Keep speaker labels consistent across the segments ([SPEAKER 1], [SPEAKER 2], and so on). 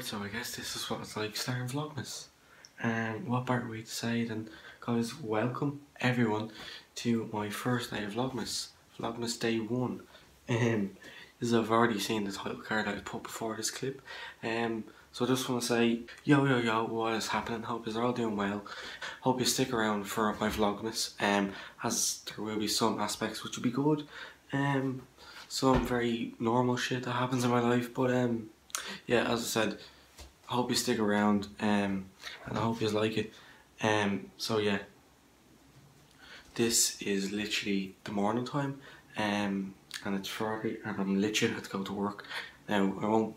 [SPEAKER 1] Right, so I guess this is what it's like starting Vlogmas. And what better way to say than, guys, welcome everyone to my first day of Vlogmas. Vlogmas Day 1. Um, as I've already seen the title card I put before this clip. Um, so I just want to say, yo yo yo, what is happening? Hope you're all doing well. Hope you stick around for my Vlogmas, um, as there will be some aspects which will be good. Um, some very normal shit that happens in my life, but um, yeah, as I said, I hope you stick around um, and I hope you like it. Um, so yeah, this is literally the morning time um, and it's Friday and I'm literally had to go to work. Now I won't,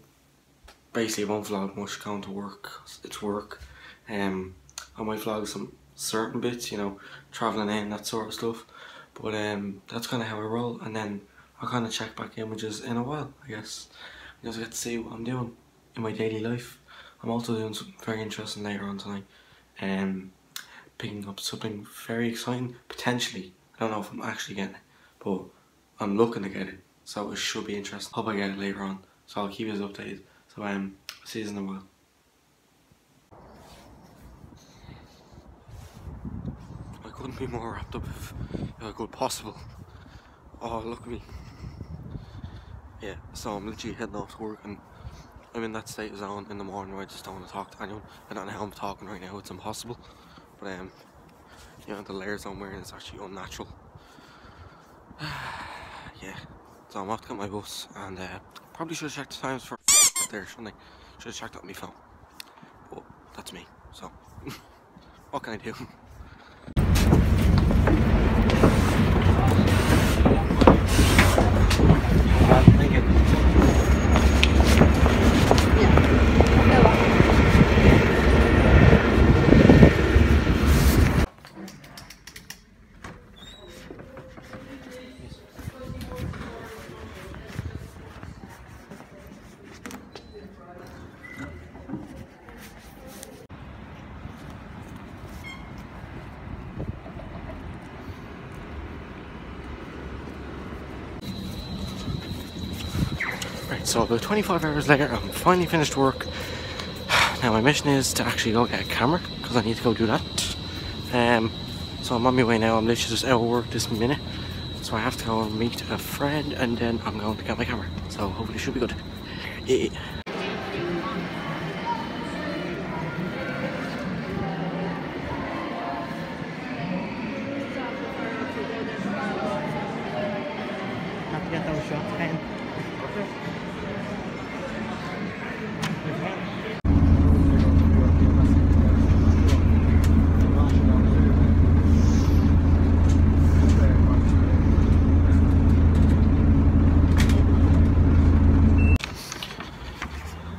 [SPEAKER 1] basically I won't vlog much going to work, it's work. Um, I might vlog some certain bits, you know, travelling in, that sort of stuff. But um, that's kind of how I roll and then I'll kind of check back images in a while, I guess. Because I get to see what I'm doing in my daily life. I'm also doing something very interesting later on tonight. Um, picking up something very exciting, potentially. I don't know if I'm actually getting it, but I'm looking to get it. So it should be interesting. Hope I get it later on. So I'll keep you updated. So um, see you in a while. I couldn't be more wrapped up if, I could possible. Oh, look at me. Yeah, so I'm literally heading off to work and I'm in that state of zone in the morning where I just don't want to talk to anyone. I don't know how I'm talking right now, it's impossible. But um, you know, the layers I'm wearing is actually unnatural. yeah, so I'm off to get my bus and uh, probably should have checked the times for there, shouldn't I? Should have checked out my phone. But that's me, so what can I do? Thank you. Right, so about 25 hours later, I'm finally finished work. Now my mission is to actually go get a camera, because I need to go do that. Um, so I'm on my way now, I'm literally just out of work this minute. So I have to go and meet a friend, and then I'm going to get my camera. So hopefully it should be good. Yeah.
[SPEAKER 2] Have to get those shots in.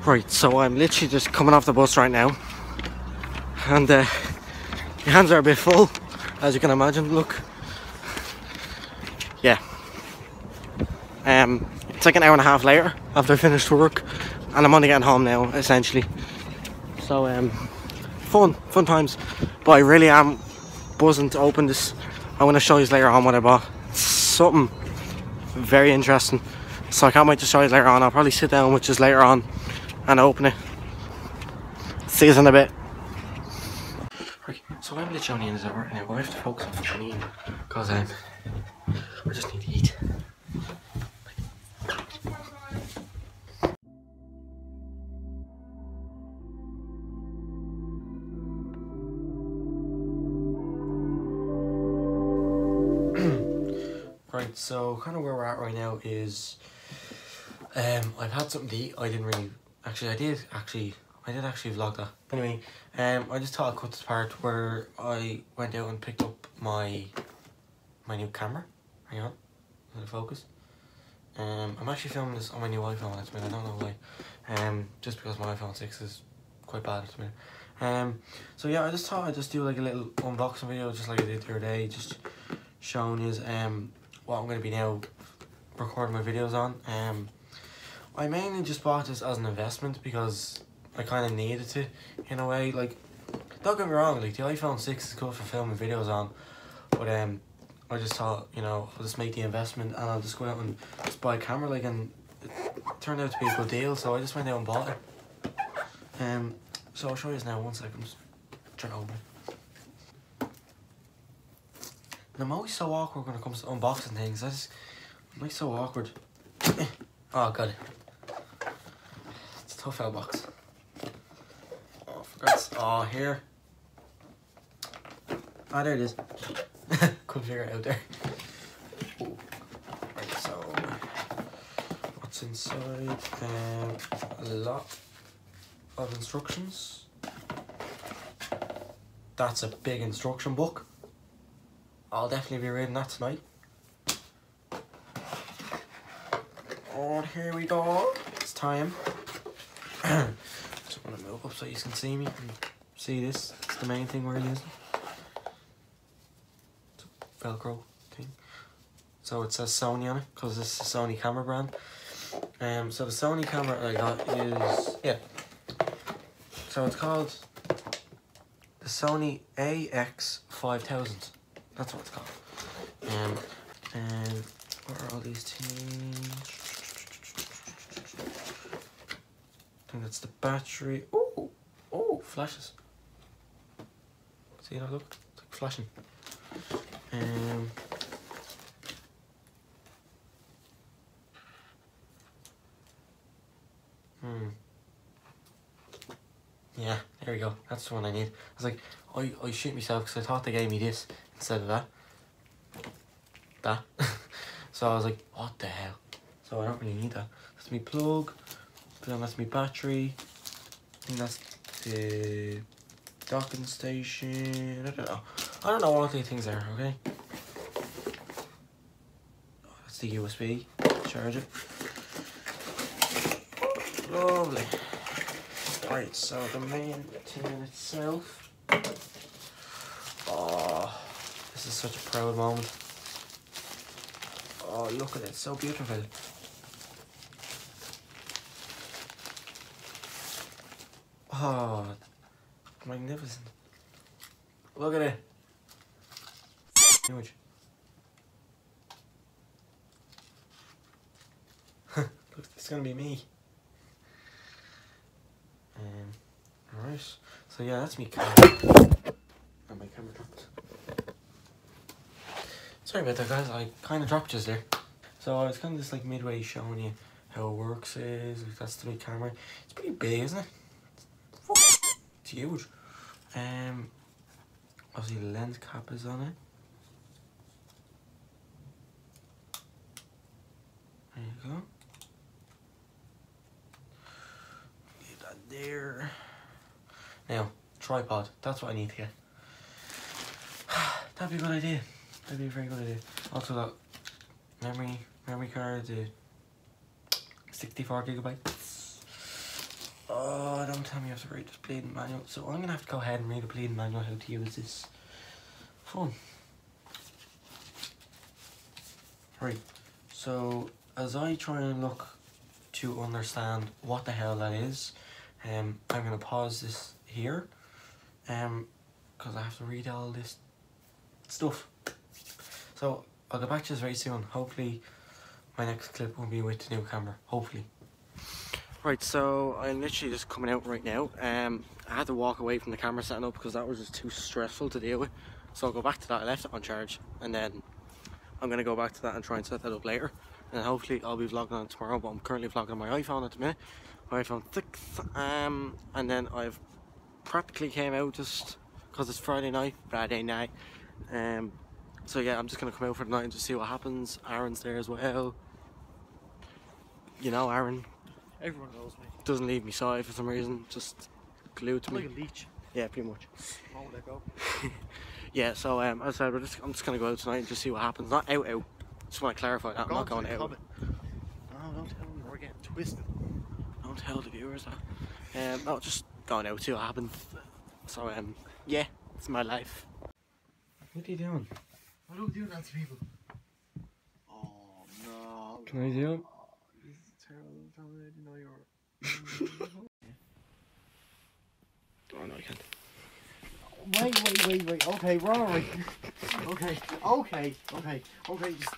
[SPEAKER 1] Right, so I'm literally just coming off the bus right now. And uh, my hands are a bit full, as you can imagine. Look. Yeah. Um, it's like an hour and a half later after I finished work. And I'm only getting home now, essentially. So, um, fun, fun times. But I really am buzzing to open this. I'm going to show you later on what I bought. It's something very interesting. So I can't wait to show you later on. I'll probably sit down with you later on and open it. See you in a bit. Right, so I'm literally only in the door now. I have to focus on what I'm because um, I just need to eat. right, so kind of where we're at right now is um, I've had something to eat. I didn't really, actually, I did actually, I did actually vlog that. Anyway, um, I just thought I'd cut this part where I went out and picked up my my new camera. Hang on, let it focus. Um, I'm actually filming this on my new iPhone at the minute. I don't know why. Um, just because my iPhone six is quite bad at the minute. Um, so yeah, I just thought I'd just do like a little unboxing video, just like I did the other day, just showing you um what I'm gonna be now recording my videos on. Um, I mainly just bought this as an investment because I kind of needed to, in a way. Like, don't get me wrong, like the iPhone six is good for filming videos on, but um, I just thought, you know, I'll just make the investment and I'll just go out and just buy a camera. Like, and it turned out to be a good deal, so I just went out and bought it. Um, so I'll show you this now. One second. Just open it. And I'm always so awkward when it comes to unboxing things. I just, I'm like so awkward. oh, got it. Tough out box. Oh, for God's Oh, here. Ah, there it is. Couldn't figure it out there. Ooh. Right, so what's inside? Um, a lot of instructions. That's a big instruction book. I'll definitely be reading that tonight. Oh, here we go. It's time. I just want to move up so you can see me and see this. It's the main thing we're using. Velcro thing. So it says Sony on it because this is a Sony camera brand. Um, so the Sony camera I got is yeah. So it's called the Sony AX5000. That's what it's called. Um, and what are all these things? I think that's the battery. Oh, oh, flashes. See that look? It's like flashing. Um. Hmm. Yeah, there we go. That's the one I need. I was like, I, I shit myself because I thought they gave me this instead of that. That. so I was like, what the hell? So I don't really need that. That's my plug. Then that's my battery. I think that's the docking station. I don't know. I don't know what these things are, okay? That's the USB. charger. Lovely. Right, so the main thing in itself. Oh, this is such a proud moment. Oh, look at it, so beautiful. Oh, magnificent. Look at it. Look, it's gonna be me. Um, alright. So yeah, that's me. And my camera dropped. Sorry about that guys, I kinda dropped just there. So I was kinda just like midway showing you how it works is, that's the big camera. It's pretty big, isn't it? Huge. Um obviously the lens cap is on it. There you go. Leave that there. Now, tripod. That's what I need here. That'd be a good idea. That'd be a very good idea. Also that memory memory card, the 64 gigabytes. Oh, don't tell me you have to read this bleeding manual. So I'm gonna have to go ahead and read a bleeding manual how to use this phone. Right. So as I try and look to understand what the hell that is, um, I'm gonna pause this here, um, because I have to read all this stuff. So I'll get back to this very soon. Hopefully, my next clip will be with the new camera. Hopefully. Right, so I'm literally just coming out right now. Um, I had to walk away from the camera setting up because that was just too stressful to deal with. So I'll go back to that. I left it on charge, and then I'm gonna go back to that and try and set that up later. And hopefully I'll be vlogging on tomorrow. But I'm currently vlogging on my iPhone at the minute, my iPhone 6. Um, and then I've practically came out just because it's Friday night, Friday night. Um, so yeah, I'm just gonna come out for the night and just see what happens. Aaron's there as well. You know, Aaron
[SPEAKER 2] Everyone knows me.
[SPEAKER 1] doesn't leave me side for some reason. Just glued to
[SPEAKER 2] I'm like
[SPEAKER 1] me.
[SPEAKER 2] a leech.
[SPEAKER 1] Yeah, pretty much.
[SPEAKER 2] Oh, let go.
[SPEAKER 1] Yeah, so um, as I said, we're just, I'm just gonna go out tonight and just see what happens. Not out, out. Just want to clarify that. I'm not going out.
[SPEAKER 2] No, don't tell them we're getting twisted.
[SPEAKER 1] Don't tell the viewers that. Um, no, just going out, see what happens. So um, yeah, it's my life. What are you doing?
[SPEAKER 2] I don't do that to people. Oh, no.
[SPEAKER 1] Can I do it?
[SPEAKER 2] Oh, this is terrible. Tell me I didn't know you were.
[SPEAKER 1] Oh no, I can't.
[SPEAKER 2] Wait, wait, wait, wait. Okay, Rory. Okay, okay, okay, okay. This,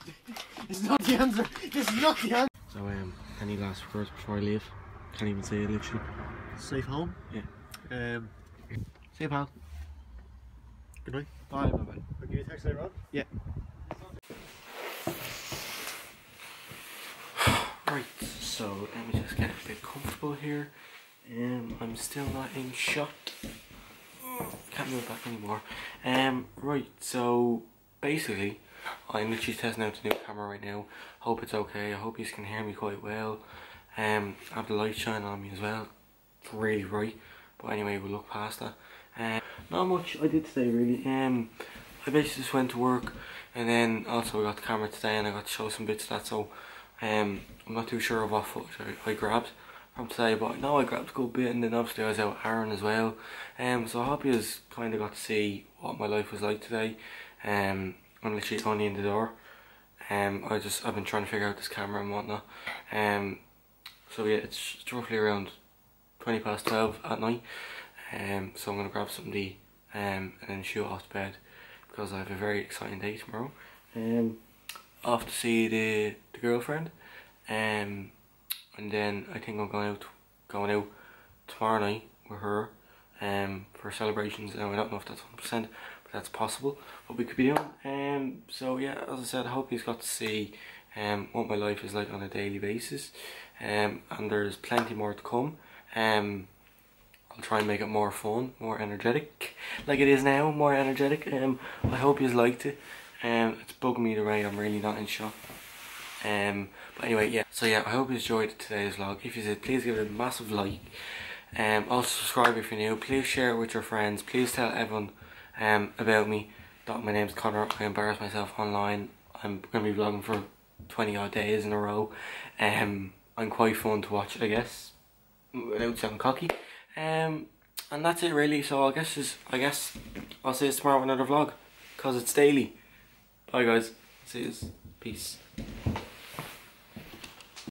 [SPEAKER 2] this is not the answer. This is not the answer.
[SPEAKER 1] So um, any last words before I leave? Can't even say it literally.
[SPEAKER 2] Safe home.
[SPEAKER 1] Yeah.
[SPEAKER 2] Um,
[SPEAKER 1] See you, pal.
[SPEAKER 2] good night.
[SPEAKER 1] Bye, bye, bye.
[SPEAKER 2] I'll give you a text later on. Yeah.
[SPEAKER 1] Right, so let me just get a bit comfortable here. Um, I'm still not in shot. Can't move back anymore. Um, right, so basically, I'm literally testing out the new camera right now. Hope it's okay. I hope you can hear me quite well. Um, I have the light shining on me as well. It's really bright, but anyway, we'll look past that. Um, not much I did today really. Um, I basically just went to work, and then also I got the camera today, and I got to show some bits of that. So, um, I'm not too sure of what footage I, I grabbed from today, but I know I grabbed a good bit, and then obviously I was out Aaron as well. Um, so I hope you kind of got to see what my life was like today. Um, I'm literally only in the door. Um, I just I've been trying to figure out this camera and whatnot. Um, so yeah, it's, it's roughly around twenty past twelve at night. Um, so I'm gonna grab something to eat, um, and then shoot off to bed because I have a very exciting day tomorrow. Um, off to see the the girlfriend. Um, and then I think I'm going out going out tomorrow night with her um for celebrations. And I don't know if that's 100% but that's possible what we could be doing. Um so yeah as I said I hope you've got to see um what my life is like on a daily basis. Um and there's plenty more to come. Um I'll try and make it more fun more energetic like it is now more energetic. Um I hope you liked it um it's bugging me the way I'm really not in shock um, but anyway, yeah. So yeah, I hope you enjoyed today's vlog. If you did, please give it a massive like. Um, also subscribe if you're new. Please share it with your friends. Please tell everyone um, about me. My name's Conor. I embarrass myself online. I'm going to be vlogging for 20 odd days in a row. Um, I'm quite fun to watch, I guess, without sounding cocky. Um, and that's it really. So I guess is I guess I'll see you tomorrow with another vlog because it's daily. Bye guys. See you. Peace.